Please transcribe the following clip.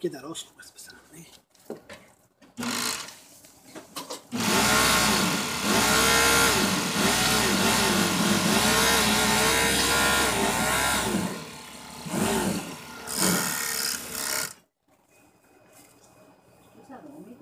quedar olsun basıp sana. Sabe, não me